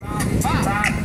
Tá. tá.